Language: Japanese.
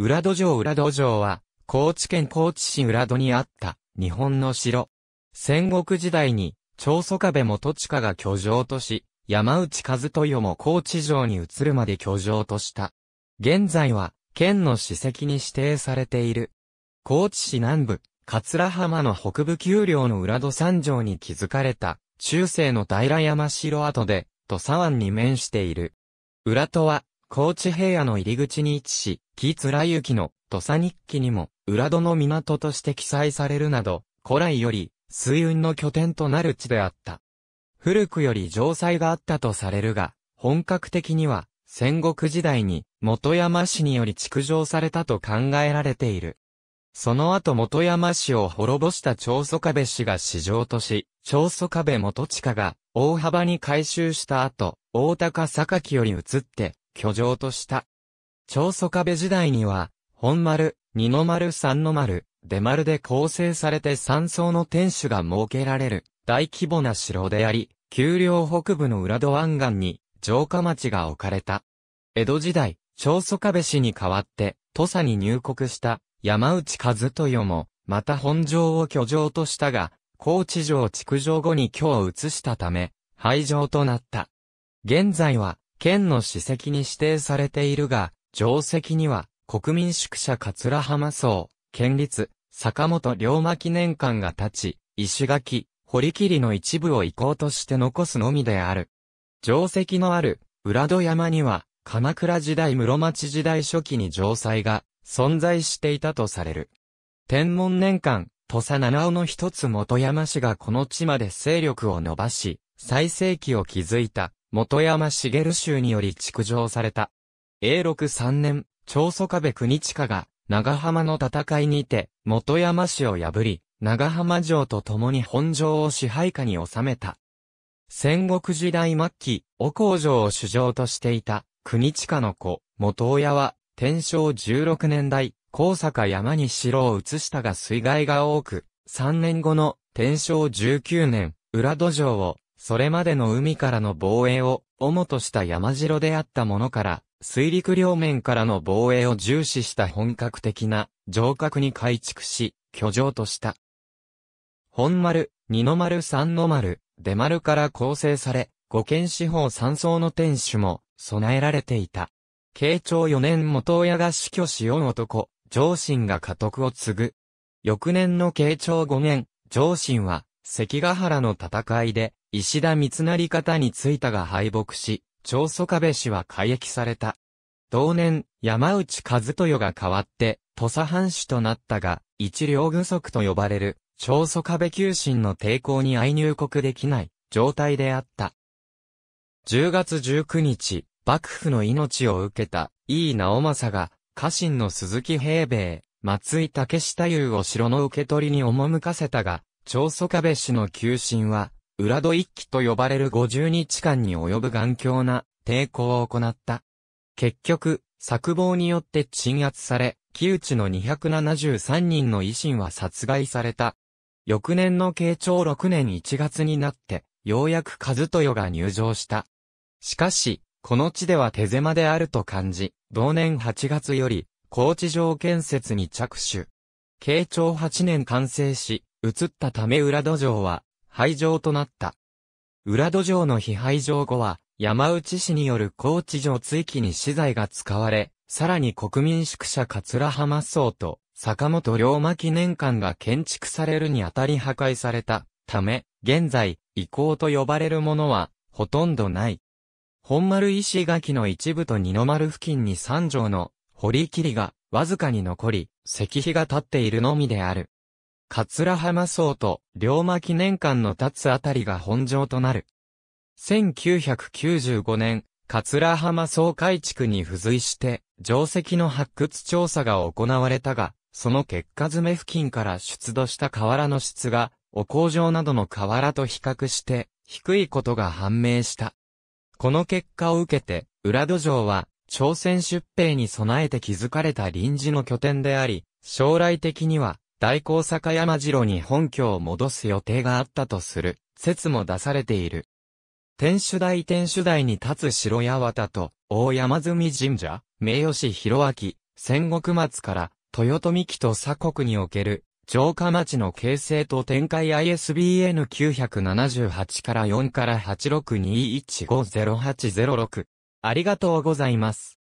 浦戸城浦戸城は、高知県高知市浦戸にあった日本の城。戦国時代に、長宗我部元親が居城とし、山内和豊も高知城に移るまで居城とした。現在は、県の史跡に指定されている。高知市南部、桂浜の北部丘陵の浦戸山城に築かれた、中世の平山城跡で、土佐湾に面している。浦戸は、高知平野の入り口に位置し、木貫行の土佐日記にも、浦戸の港として記載されるなど、古来より、水運の拠点となる地であった。古くより城塞があったとされるが、本格的には、戦国時代に、元山市により築城されたと考えられている。その後元山市を滅ぼした長宗我部氏が市場とし、長宗我部元親が大幅に改修した後、大高榊より移って居城とした。長宗我部時代には、本丸、二の丸三の丸、出丸で構成されて三層の天守が設けられる大規模な城であり、丘陵北部の浦戸湾岸に城下町が置かれた。江戸時代、長宗我部氏に代わって、土佐に入国した山内和豊も、また本城を居城としたが、高知城築城後に居を移したため、廃城となった。現在は、県の史跡に指定されているが、城跡には、国民宿舎桂浜荘、県立、坂本龍馬記念館が立ち、石垣、堀切の一部を遺構として残すのみである。城跡のある、浦戸山には、鎌倉時代室町時代初期に城塞が存在していたとされる。天文年間、土佐七尾の一つ元山氏がこの地まで勢力を伸ばし、最盛期を築いた元山茂州により築城された。永禄三年、長宗我部国親が長浜の戦いにて元山氏を破り、長浜城と共に本城を支配下に収めた。戦国時代末期、お工城を主城としていた国親の子、元親は、天正16年代、高坂山に城を移したが水害が多く、3年後の天正19年、裏土城をそれまでの海からの防衛を、主とした山城であったものから、水陸両面からの防衛を重視した本格的な城郭に改築し、居城とした。本丸、二の丸三の丸、出丸から構成され、五県四方三層の天守も備えられていた。慶長四年元親が死去しよう男、上信が家督を継ぐ。翌年の慶長五年、上信は、関ヶ原の戦いで、石田三成方についたが敗北し、長宗我部氏は改易された。同年、山内和豊が代わって、土佐藩主となったが、一両具足と呼ばれる、長宗我部急進の抵抗に相入国できない状態であった。10月19日、幕府の命を受けた、井伊直政が、家臣の鈴木平兵衛、松井竹下優を城の受け取りに赴かせたが、長宗我部氏の急進は、浦戸一揆と呼ばれる50日間に及ぶ頑強な抵抗を行った。結局、作謀によって鎮圧され、木内の273人の維新は殺害された。翌年の慶長6年1月になって、ようやく和豊が入城した。しかし、この地では手狭であると感じ、同年8月より、高知城建設に着手。慶長8年完成し、移ったため裏土城は、廃城となった。裏土城の非廃城後は、山内市による高知城追記に資材が使われ、さらに国民宿舎桂浜荘と坂本龍馬記念館が建築されるにあたり破壊されたため、現在、遺構と呼ばれるものはほとんどない。本丸石垣の一部と二の丸付近に三条の堀切りがわずかに残り、石碑が立っているのみである。桂浜荘と龍馬記念館の立つあたりが本城となる。1995年、桂浜荘改築に付随して、定石の発掘調査が行われたが、その結果詰め付近から出土した瓦の質が、お工場などの瓦と比較して、低いことが判明した。この結果を受けて、裏土城は、朝鮮出兵に備えて築かれた臨時の拠点であり、将来的には、大高坂山城に本拠を戻す予定があったとする説も出されている。天守台天守台に立つ城八幡と、大山積神社、名吉弘明、戦国末から、豊臣家と鎖国における、城下町の形成と展開 ISBN 978から4から862150806。ありがとうございます。